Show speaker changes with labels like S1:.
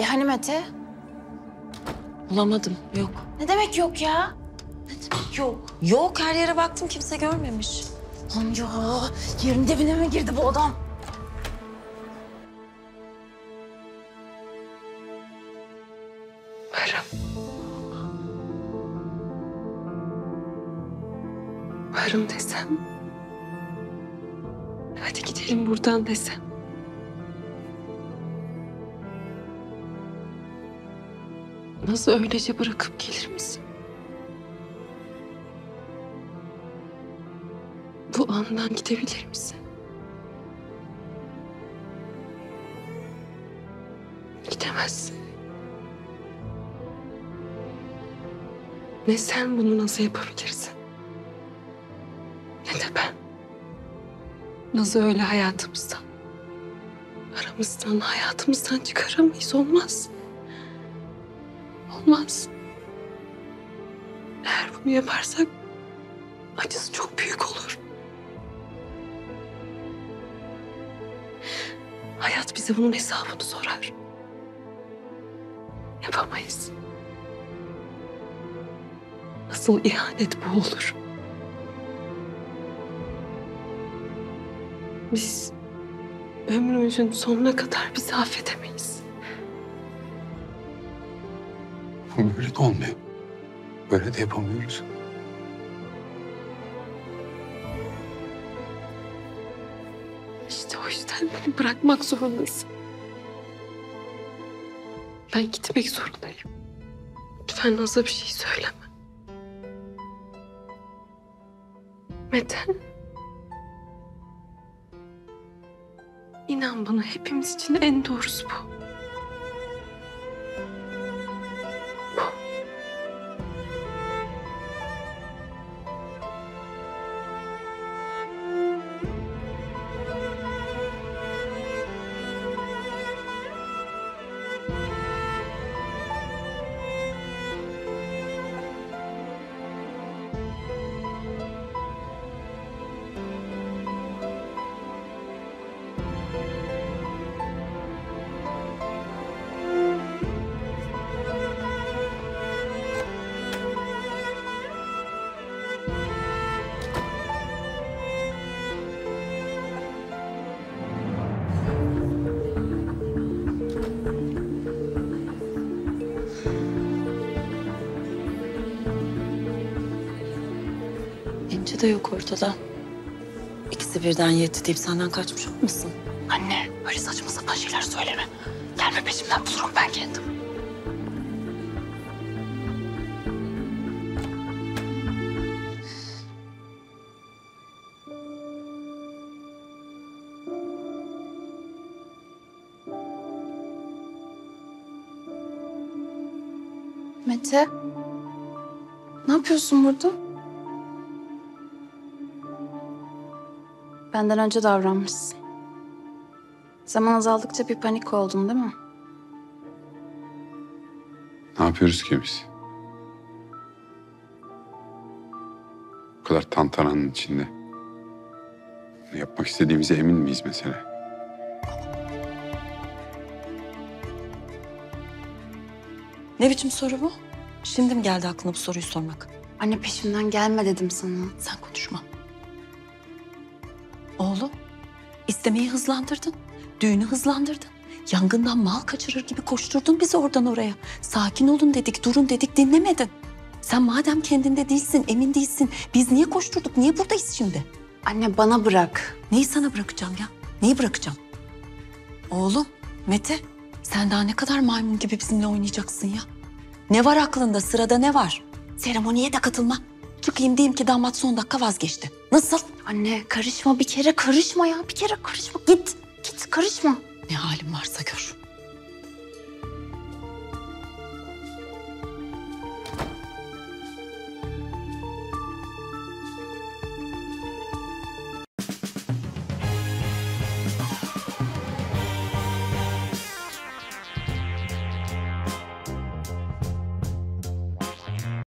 S1: E hani Mete?
S2: Bulamadım. Yok.
S1: Ne demek yok ya? Ne demek yok?
S2: Yok her yere baktım kimse görmemiş.
S1: Lan ya yerin dibine mi girdi bu adam?
S3: Varım. Varım desem. Hadi gidelim buradan desem. Nasıl öylece bırakıp gelir misin? Bu andan gidebilir misin? Gidemezsin. Ne sen bunu nasıl yapabilirsin? Ne de ben. Nasıl öyle hayatımızdan, aramızdan, hayatımızdan çıkaramayız. Olmaz. Olmaz. Eğer bunu yaparsak acısı çok büyük olur. Hayat bize bunun hesabını sorar. Yapamayız. Asıl ihanet bu olur. Biz ömrümüzün sonuna kadar bizi affedemeyiz.
S4: Ama böyle de olmuyor. Böyle de yapamıyoruz.
S3: İşte o yüzden beni bırakmak zorundasın. Ben gitmek zorundayım. Lütfen Naz'a bir şey söyleme. Mete. İnan bana hepimiz için en doğrusu bu.
S2: İnci de yok ortada. İkisi birden yetti deyip senden kaçmış olmasın?
S1: Anne öyle saçma sapan şeyler söyleme. Gelme peşimden bulurum ben kendim. Mete. Ne yapıyorsun burada? Benden önce davranmışsın. Zaman azaldıkça bir panik oldun değil mi?
S4: Ne yapıyoruz ki biz? Bu kadar tantananın içinde. Ne yapmak istediğimize emin miyiz mesela?
S2: Ne biçim soru bu? Şimdi mi geldi aklına bu soruyu sormak?
S1: Anne peşimden gelme dedim sana.
S2: Sen konuşma. Oğlum, istemeyi hızlandırdın. Düğünü hızlandırdın. Yangından mal kaçırır gibi koşturdun bizi oradan oraya. Sakin olun dedik, durun dedik, dinlemedin. Sen madem kendinde değilsin, emin değilsin. Biz niye koşturduk, niye buradayız şimdi?
S1: Anne bana bırak.
S2: Neyi sana bırakacağım ya? Neyi bırakacağım? Oğlum, Mete, sen daha ne kadar maymun gibi bizimle oynayacaksın ya? Ne var aklında, sırada ne var? Seremoniye de katılma. Çıkayım diyeyim ki damat son dakika vazgeçti. Nasıl?
S1: Anne karışma bir kere karışma ya. Bir kere karışma. Git. Git karışma.
S2: Ne halin varsa gör.